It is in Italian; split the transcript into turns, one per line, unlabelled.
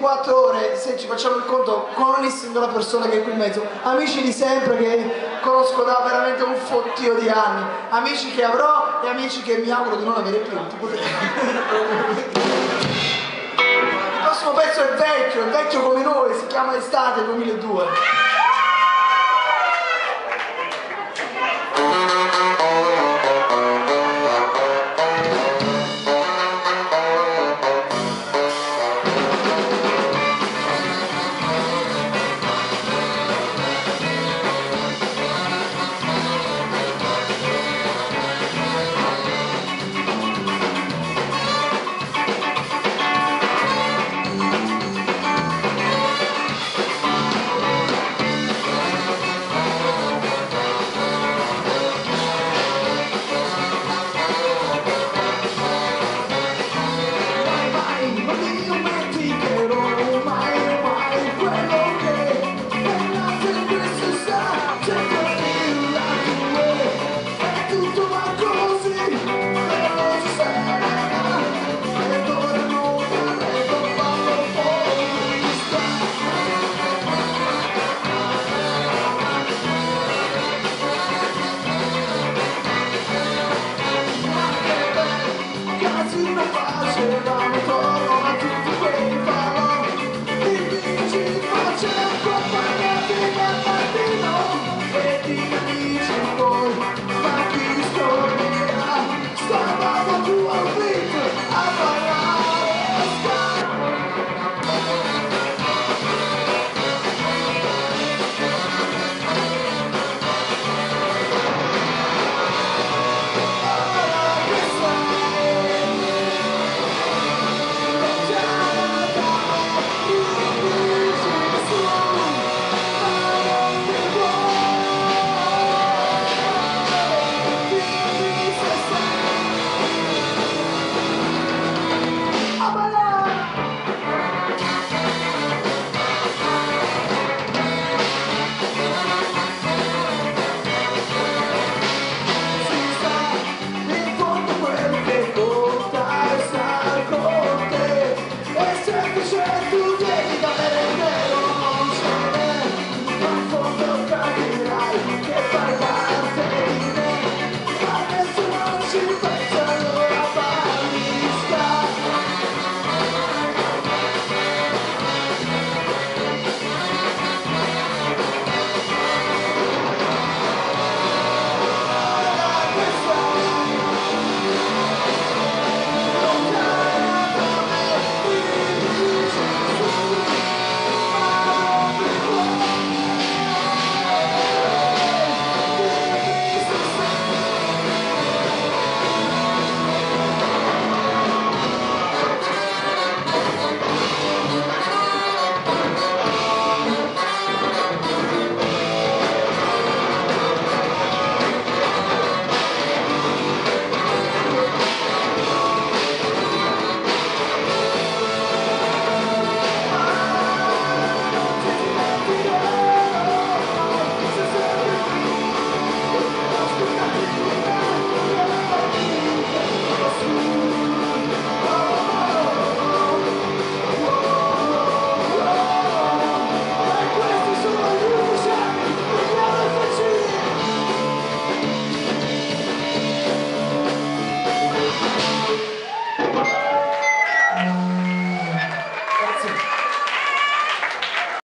24 ore, se ci facciamo il conto, con ogni singola persona che è qui in mezzo, amici di sempre che conosco da veramente un fottio di anni, amici che avrò e amici che mi auguro di non avere più. Il prossimo pezzo è vecchio, è vecchio come noi, si chiama Estate 2002. Thank you.